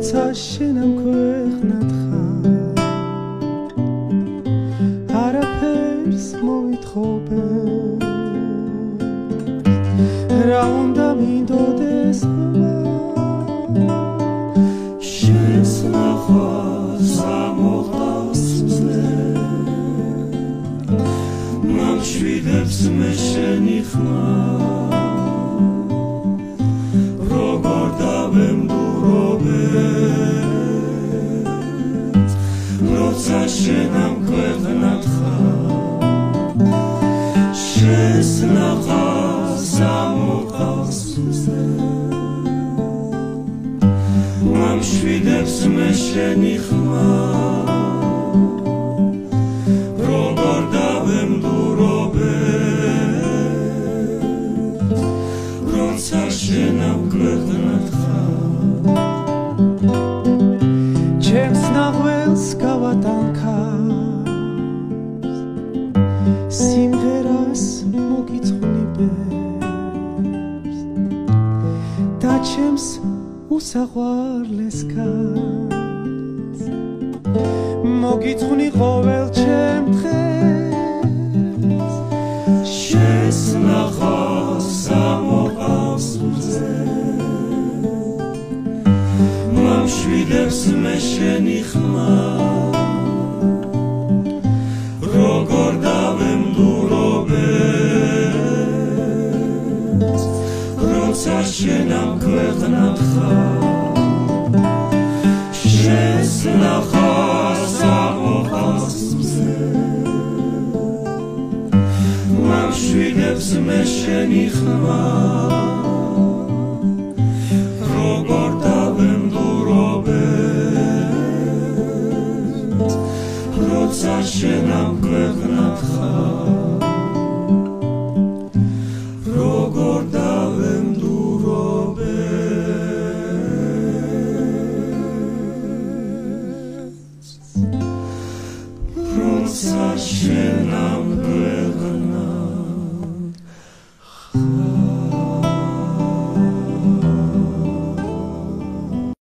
როცა შენამ ქვეყნად ხარ არაფერს მოვითხოვე რა უნდა მინდოდეს შენს ნახოს ამოყავს მამშვიდებს მე შენი ხმა როგორ დავემდურობე როცა შენ ამ ქვეყნად ხარ მამშვიდებს მე შენი ხმა. ჩემს ნაღველს გავატანქავს სიმღერას მოგიწყვნიბებს და ჩემს უსაყვარლეს კაც მოგიწყვნი ყოველ ჩემ დღეს შესნახავს ამოყავს მამშვიდებს მე შენი ხმა. როგორ დავემდურობე როცა შენ ამ ქვეყნად ხარ შესნახავს ამოყავს მამშვიდებს მე შენი ხმა. როცა შენ ამ ქვეყნად ხარ საშენამ ქვეყნა